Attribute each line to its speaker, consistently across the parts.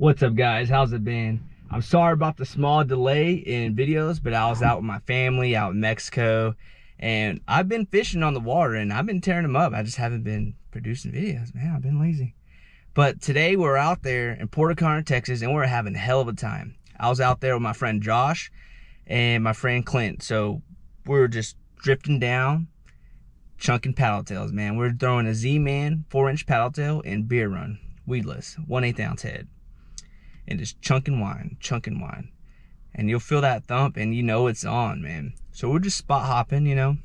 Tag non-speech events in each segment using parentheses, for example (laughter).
Speaker 1: What's up guys? How's it been? I'm sorry about the small delay in videos, but I was out with my family out in Mexico and I've been fishing on the water and I've been tearing them up. I just haven't been producing videos, man. I've been lazy. But today we're out there in Port O'Connor, Texas, and we're having a hell of a time. I was out there with my friend Josh and my friend Clint. So we're just drifting down, chunking paddle tails, man. We're throwing a Z-Man 4-inch paddle tail in beer run, weedless, one eighth ounce head. And just chunking wine, chunking wine. And you'll feel that thump and you know it's on, man. So we're just spot hopping, you know,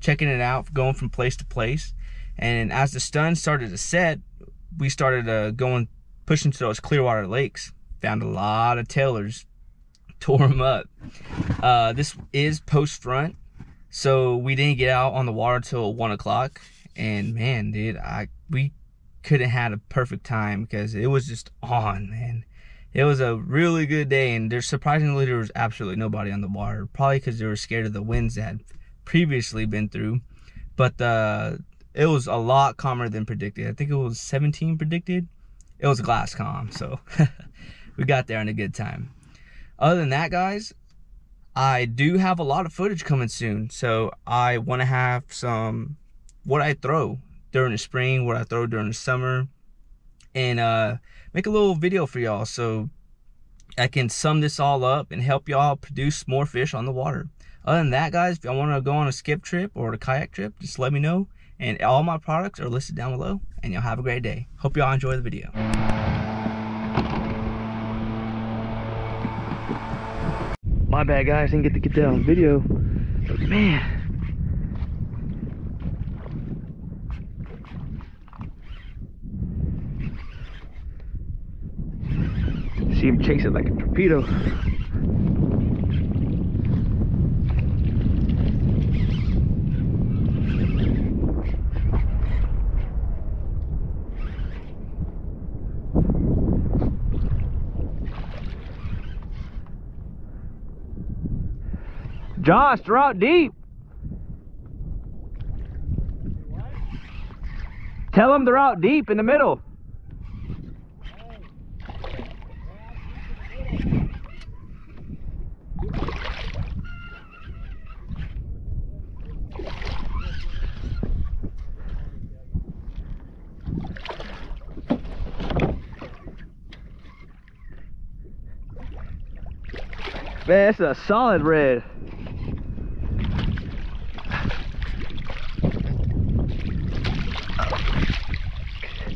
Speaker 1: checking it out, going from place to place. And as the sun started to set, we started uh, going, pushing to those Clearwater lakes. Found a lot of tailors, (laughs) tore them up. Uh, this is post front, so we didn't get out on the water till one o'clock. And man, dude, I we couldn't had a perfect time because it was just on, man. It was a really good day, and there's surprisingly there was absolutely nobody on the water. Probably because they were scared of the winds that had previously been through. But uh, it was a lot calmer than predicted. I think it was 17 predicted. It was glass calm, so (laughs) we got there in a good time. Other than that, guys, I do have a lot of footage coming soon. So I want to have some what I throw during the spring, what I throw during the summer, and uh, make a little video for y'all so I can sum this all up and help y'all produce more fish on the water. Other than that, guys, if y'all want to go on a skiff trip or a kayak trip, just let me know. And all my products are listed down below. And y'all have a great day. Hope y'all enjoy the video. My bad, guys. Didn't get to get that on video. But man. See him chase it like a torpedo. Josh, they're out deep. Tell them they're out deep in the middle. Man, that's a solid red.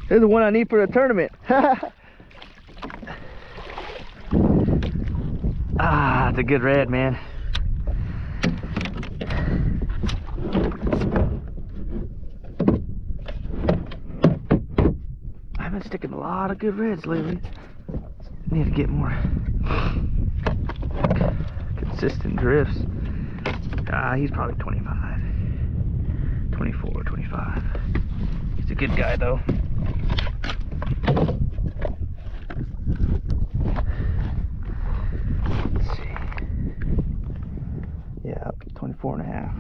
Speaker 1: This is the one I need for the tournament. (laughs) ah, it's a good red, man. I've been sticking a lot of good reds lately. Need to get more consistent drifts. Ah, he's probably 25, 24, 25. He's a good guy though. Let's see. Yeah, 24 and a half.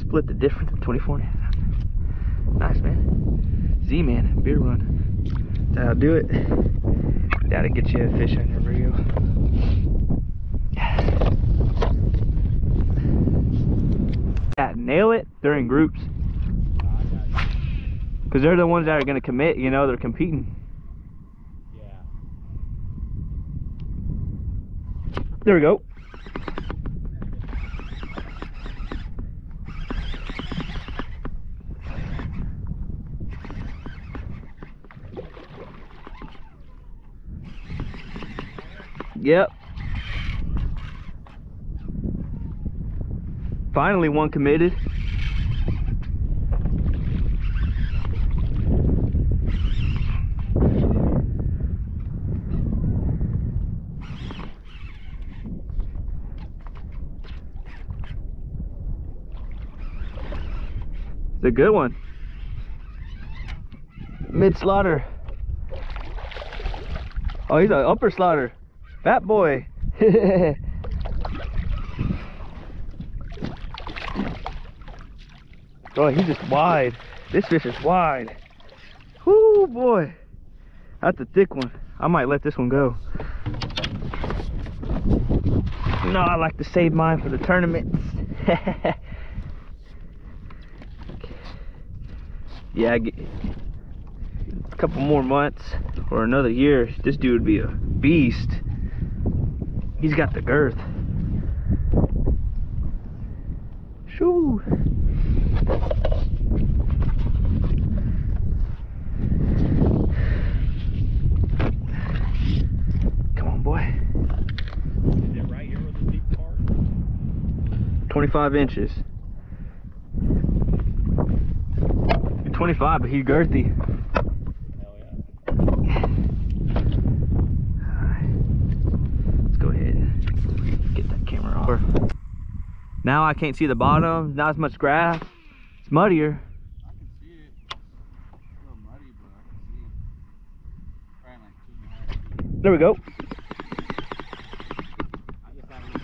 Speaker 1: Split the difference at 24 and a half. Nice, man. Z-Man, beer run. That'll do it. That'll get you a fish on your reel. Yeah, nail it. They're in groups. Because they're the ones that are going to commit, you know, they're competing.
Speaker 2: Yeah.
Speaker 1: There we go. Yep. Finally one committed. It's a good one. Mid slotter. Oh, he's an upper slotter. Fat boy. (laughs) oh, he's just wide. This fish is wide. Whoo, boy. That's a thick one. I might let this one go. No, I like to save mine for the tournaments. (laughs) yeah, I get a couple more months or another year, this dude would be a beast. He's got the girth. Shoo. Come on, boy.
Speaker 2: Is it right here where the deep part?
Speaker 1: 25 inches. 25, but he's girthy.
Speaker 2: Yeah.
Speaker 1: Let's go ahead and get that camera off. Now I can't see the bottom, not as much grass. It's muddier.
Speaker 3: I can see it. It's a little muddy, but I can see. Probably like two and a half feet.
Speaker 1: There we go.
Speaker 2: I just haven't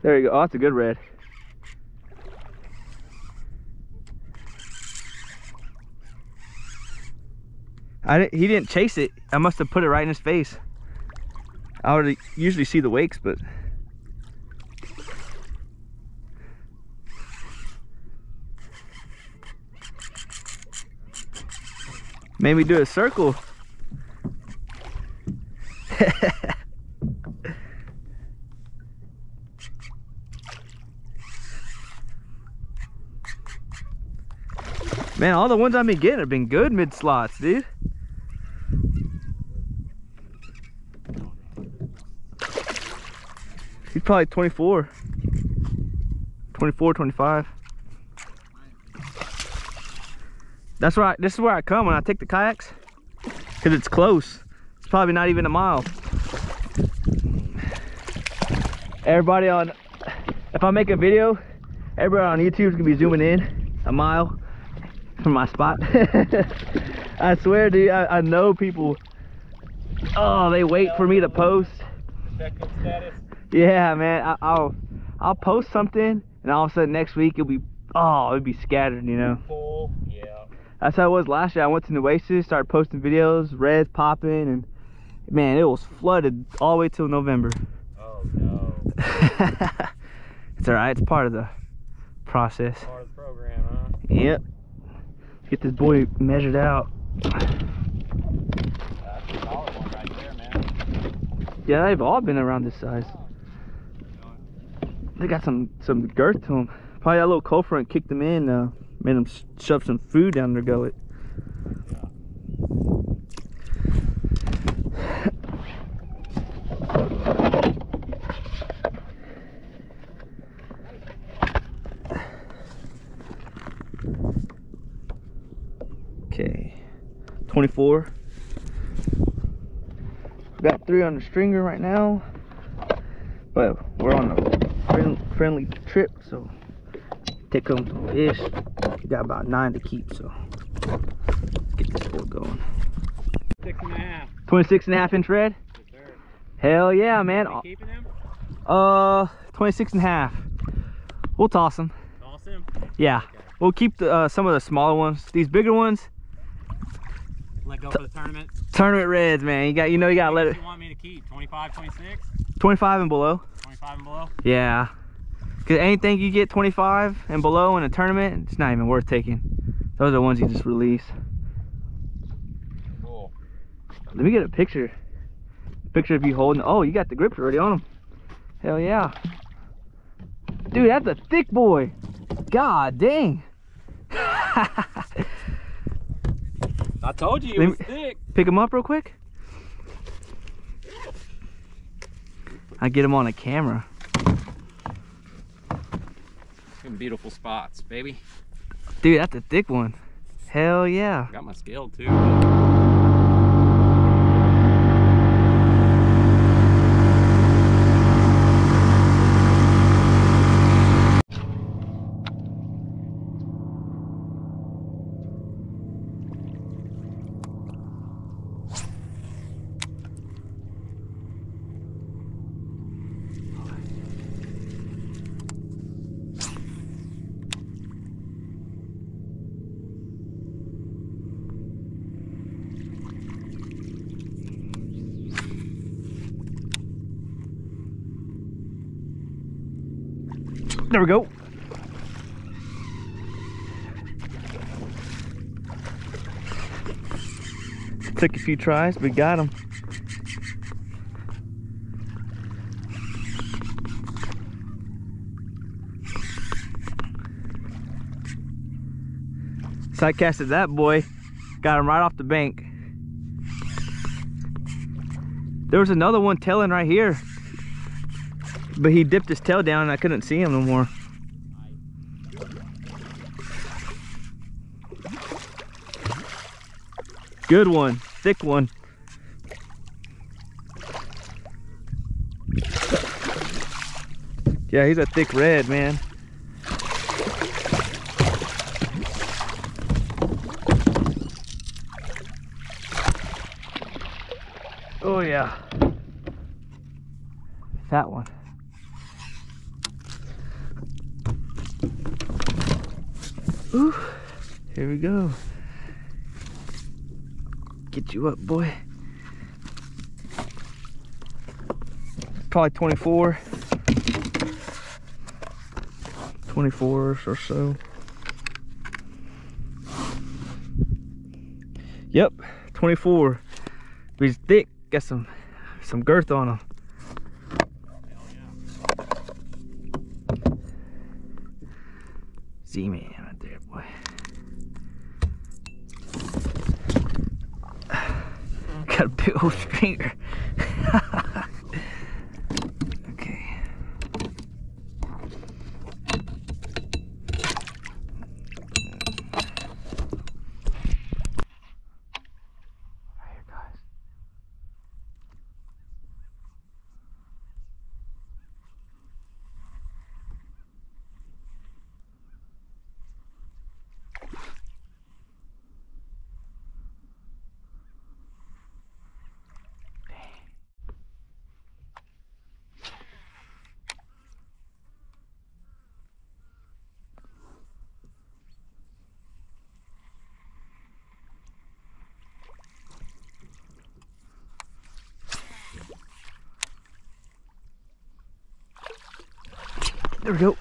Speaker 1: There you go. Oh, that's a good red. I didn't, he didn't chase it. I must have put it right in his face. I would usually see the wakes, but made me do a circle. (laughs) Man, all the ones I've been getting have been good mid slots, dude. He's probably 24. 24, 25. That's where I, this is where I come when I take the kayaks. Cause it's close. It's probably not even a mile. Everybody on, if I make a video, everybody on YouTube is gonna be zooming in a mile from my spot. (laughs) I swear, dude, I, I know people. Oh, they wait for me to post. Yeah, man. I, I'll I'll post something, and all of a sudden next week it'll be oh, it'll be scattered. You know.
Speaker 2: Yeah.
Speaker 1: That's how it was last year. I went to Nueces, started posting videos, reds popping, and man, it was flooded all the way till November.
Speaker 2: Oh no. (laughs)
Speaker 1: it's all right. It's part of the process.
Speaker 2: Part of the program, huh?
Speaker 1: Yep. Let's get this boy measured out.
Speaker 2: That's a solid one right there, man.
Speaker 1: Yeah, they've all been around this size. They got some some girth to them. Probably that little cold front kicked them in, uh, made them shove some food down their gullet. Okay, 24. Got three on the stringer right now, but we're on a friendly trip, so take them ish. You got about nine to keep, so let's get this boy going.
Speaker 2: Six and a half.
Speaker 1: 26 and a half inch red?
Speaker 2: Yes.
Speaker 1: Hell yeah, man.
Speaker 2: Keeping him?
Speaker 1: Uh, 26 and a half. We'll toss them.
Speaker 2: Toss him.
Speaker 1: Yeah, we'll keep the, uh, some of the smaller ones. These bigger ones,
Speaker 2: Let go for the tournament.
Speaker 1: tournament reds, man. You got, you know, you gotta let it
Speaker 2: you want me to keep? 25, 26,
Speaker 1: 25 and below.
Speaker 2: 25 and below?
Speaker 1: Yeah. Cause anything you get 25 and below in a tournament, it's not even worth taking. Those are the ones you just release.
Speaker 2: Cool.
Speaker 1: Let me get a picture. Picture of you holding. Oh, you got the grips already on them. Hell yeah. Dude, that's a thick boy. God dang. (laughs)
Speaker 2: I told you it was thick.
Speaker 1: Pick him up real quick. I get him on a camera.
Speaker 2: Some beautiful spots, baby.
Speaker 1: Dude, that's a thick one. Hell yeah.
Speaker 2: Got my scale too.
Speaker 1: There we go. Took a few tries, but got him. Side casted that boy. Got him right off the bank. There was another one tailing right here. But he dipped his tail down and I couldn't see him no more. Good one, thick one. Yeah, he's a thick red, man. Oh yeah. That one. Ooh, here we go. Get you up, boy. Probably 24. 24 or so. Yep, 24. He's thick, got some some girth on him. Z-Man right there, boy. (sighs) Got a big old (laughs) stringer. okay. Right here, guys. There we go.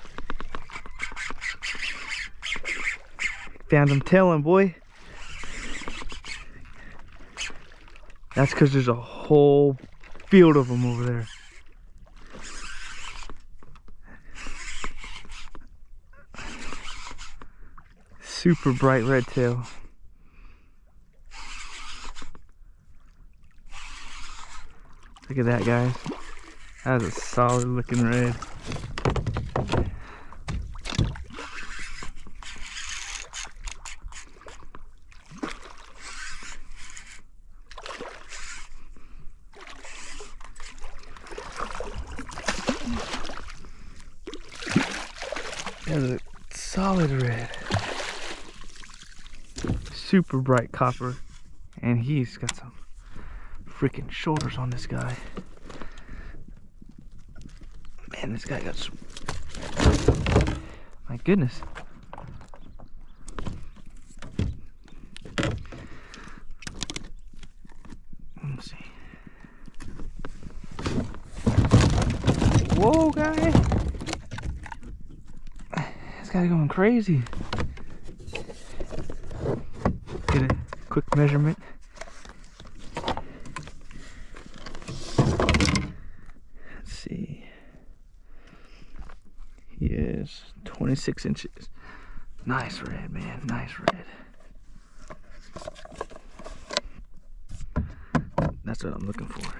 Speaker 1: Found him tailing, boy. That's because there's a whole field of them over there. Super bright red tail. Look at that, guys. That is a solid looking red. That's a red. Super bright copper. And he's got some freaking shoulders on this guy. Man, this guy got some. My goodness. Let's see. Whoa, guy. Guy's going crazy. Get a quick measurement. Let's see. He is 26 inches. Nice red, man. Nice red. That's what I'm looking for.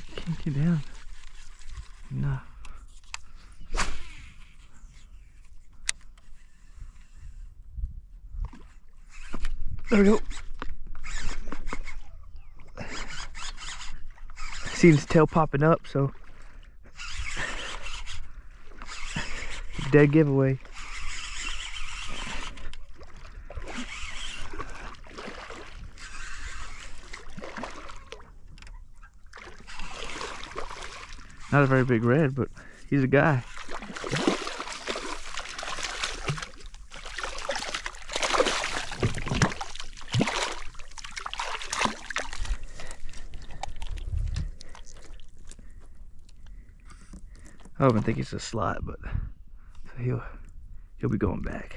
Speaker 1: Can't get down. No. There we go. Seen his tail popping up, so dead giveaway. Not a very big red, but he's a guy. I don't even think he's a slot, but so he'll he'll be going back.